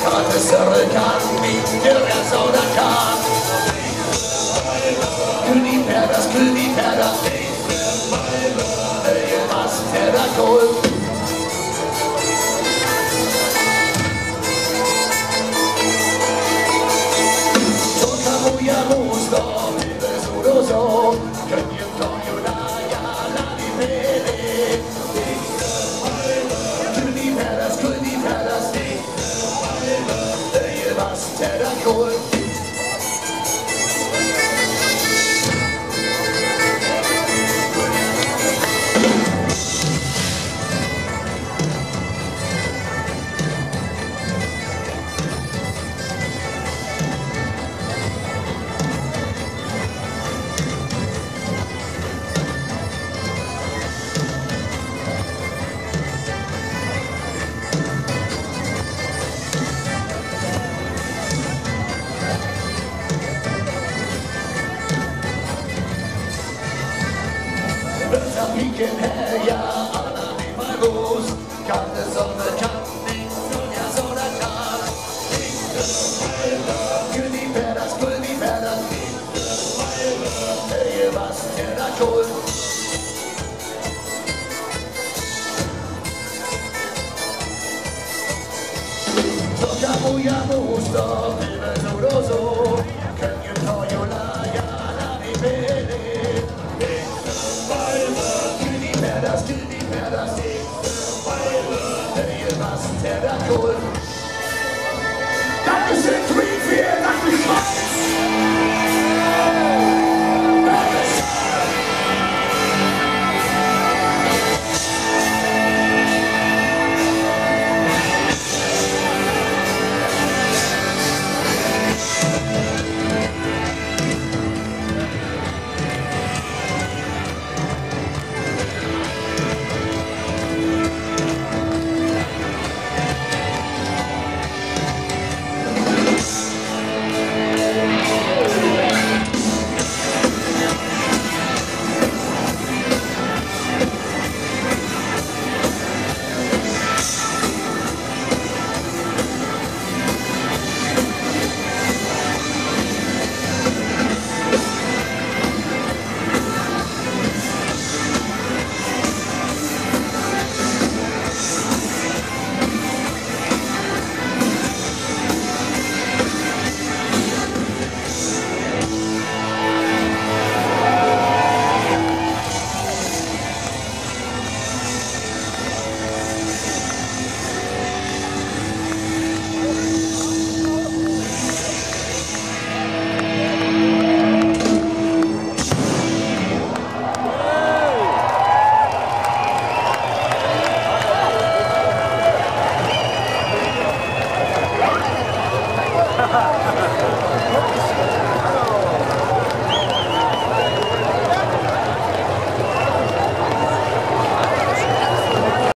Tanne Sörre kann mich der Sonne kann. König Perras, König Perras, Öje Mas, Perra Gold. Sonntag, Moja, Moosdorf, Sodo, Sodo, Königin Dorf. your Trafiken här, ja, alla rimmar ros Kan det som det kan, ja, så det kan Gulliperas, gulliperas Höjer vassera kol Toka moja mosta, livet nord och så Kan Podcast der Werkholen. Dankeschön, Green, für Ihr Dankeschön.